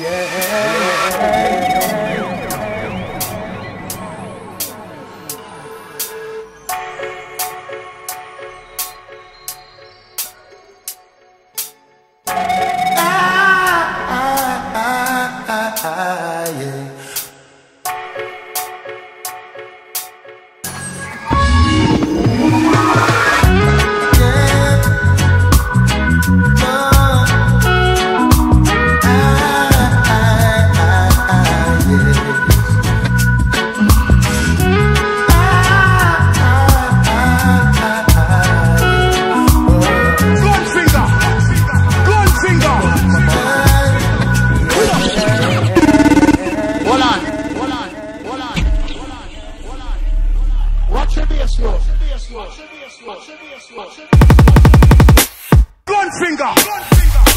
Gunfinger! Slow. Gunfinger!